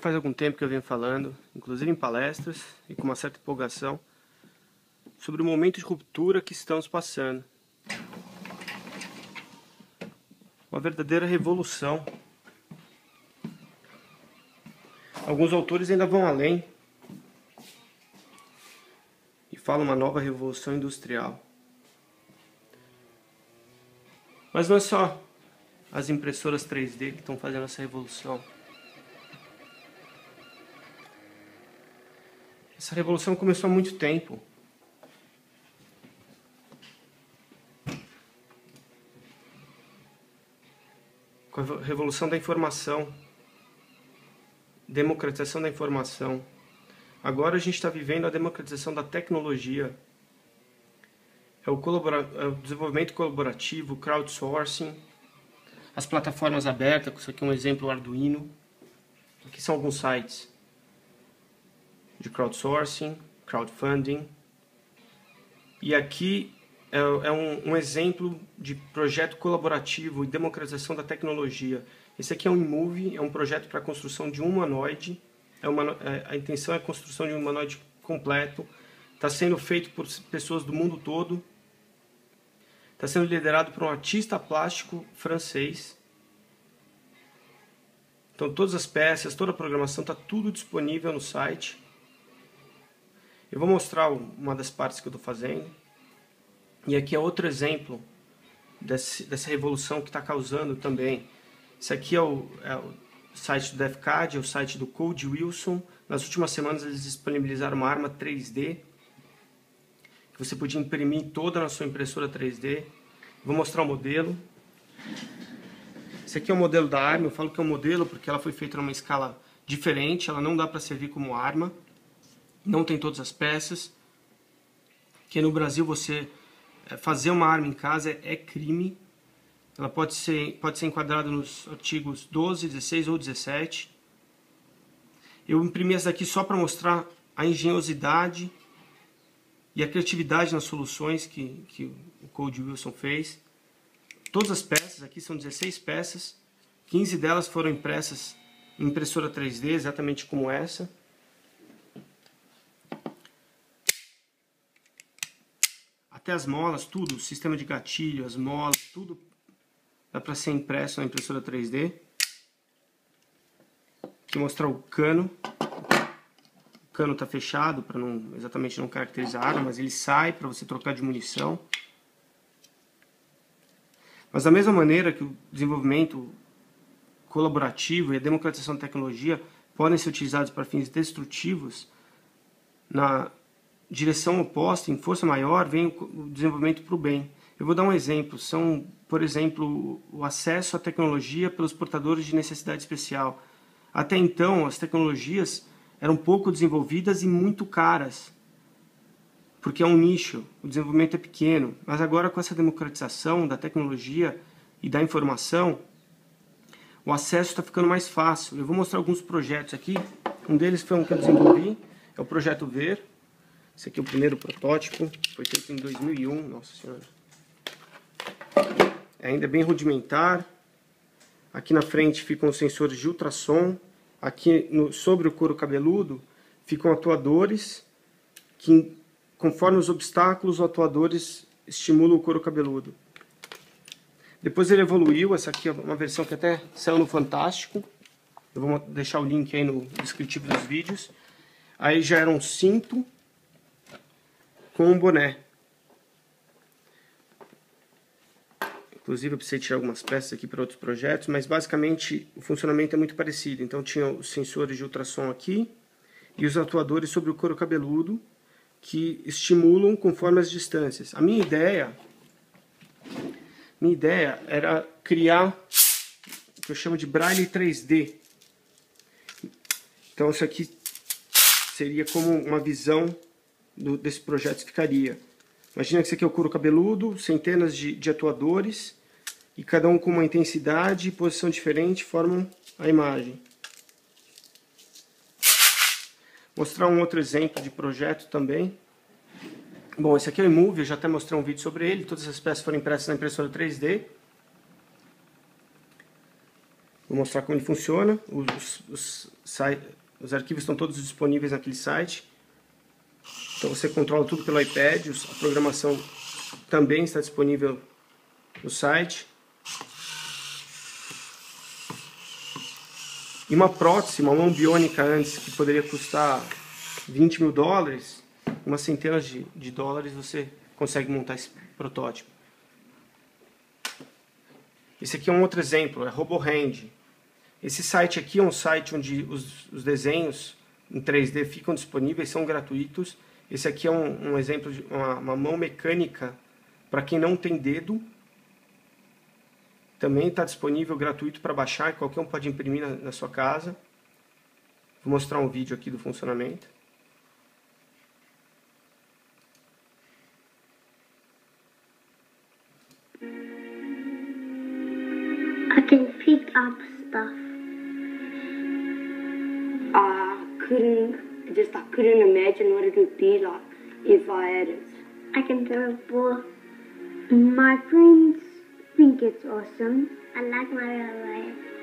faz algum tempo que eu venho falando, inclusive em palestras e com uma certa empolgação, sobre o momento de ruptura que estamos passando. Uma verdadeira revolução. Alguns autores ainda vão além e falam uma nova revolução industrial. Mas não é só as impressoras 3D que estão fazendo essa revolução. Essa revolução começou há muito tempo. Com a revolução da informação, democratização da informação. Agora a gente está vivendo a democratização da tecnologia. É o, é o desenvolvimento colaborativo, crowdsourcing, as plataformas abertas, isso aqui é um exemplo Arduino. Aqui são alguns sites de crowdsourcing, crowdfunding. E aqui é, é um, um, exemplo de projeto colaborativo e democratização da tecnologia. Esse aqui é um iMovie, é um projeto para a construção de um humanoide. É uma, é, a intenção é a construção de um humanoide completo. Está sendo feito por pessoas do mundo todo. Está sendo liderado por um artista plástico francês. Então todas as peças, toda a programação está tudo disponível no site. Eu vou mostrar uma das partes que eu estou fazendo. E aqui é outro exemplo desse, dessa revolução que está causando também. Esse aqui é o, é o site do DefCAD, é o site do Code Wilson. Nas últimas semanas eles disponibilizaram uma arma 3D que você podia imprimir toda na sua impressora 3D. Vou mostrar o modelo. Esse aqui é o modelo da arma. Eu falo que é um modelo porque ela foi feita numa escala diferente. Ela não dá para servir como arma não tem todas as peças, que no Brasil você eh, fazer uma arma em casa é, crime. Ela pode ser, pode ser enquadrada nos artigos 12, 16 ou 17. Eu imprimi essa daqui só para mostrar a engenhosidade e a criatividade nas soluções que, que o Code Wilson fez. Todas as peças, aqui são 16 peças, 15 delas foram impressas em impressora 3D, exatamente como essa. Até as molas, tudo, o sistema de gatilho, as molas, tudo dá para ser impresso na impressora 3D. Aqui mostrar o cano. O cano está fechado para não exatamente não caracterizar a arma, mas ele sai para você trocar de munição. Mas da mesma maneira que o desenvolvimento colaborativo e a democratização da tecnologia podem ser utilizados para fins destrutivos, na direção oposta, em força maior, vem o desenvolvimento para o bem. Eu vou dar um exemplo. São, por exemplo, o acesso à tecnologia pelos portadores de necessidade especial. Até então, as tecnologias eram pouco desenvolvidas e muito caras, porque é um nicho, o desenvolvimento é pequeno. Mas agora, com essa democratização da tecnologia e da informação, o acesso está ficando mais fácil. Eu vou mostrar alguns projetos aqui. Um deles foi um que eu desenvolvi, é o projeto Ver, esse aqui é o primeiro protótipo, foi feito em 2001, nossa senhora. É ainda bem rudimentar. Aqui na frente ficam os sensores de ultrassom. Aqui no, sobre o couro cabeludo ficam atuadores que, conforme os obstáculos, os atuadores estimulam o couro cabeludo. Depois ele evoluiu, essa aqui é uma versão que até saiu no Fantástico. Eu vou deixar o link aí no descritivo dos vídeos. Aí já era um cinto com um boné. Inclusive eu precisei tirar algumas peças aqui para outros projetos, mas basicamente o funcionamento é muito parecido. Então tinha os sensores de ultrassom aqui e os atuadores sobre o couro cabeludo que estimulam conforme as distâncias. A minha ideia, minha ideia era criar o que eu chamo de braille 3D. Então isso aqui seria como uma visão do, desse projeto ficaria. Imagina que isso aqui é o couro cabeludo, centenas de, de atuadores, e cada um com uma intensidade e posição diferente formam a imagem. Mostrar um outro exemplo de projeto também. Bom, esse aqui é o iMovie, eu já até mostrei um vídeo sobre ele. Todas as peças foram impressas na impressora 3D. Vou mostrar como ele funciona. Os, os, os arquivos estão todos disponíveis naquele site. Então você controla tudo pelo iPad. A programação também está disponível no site. E uma prótese, uma mão biônica antes, que poderia custar 20 mil dólares, umas centenas de, de dólares você consegue montar esse protótipo. Esse aqui é um outro exemplo, é RoboHand. Esse site aqui é um site onde os, os desenhos em 3D ficam disponíveis, são gratuitos. Esse aqui é um, um exemplo de uma, uma mão mecânica para quem não tem dedo. Também está disponível gratuito para baixar, qualquer um pode imprimir na, na sua casa. Vou mostrar um vídeo aqui do funcionamento. I can pick up stuff. I couldn't, just I couldn't imagine what it would be like if I had it. I can throw a ball. My friends think it's awesome. I like my real life.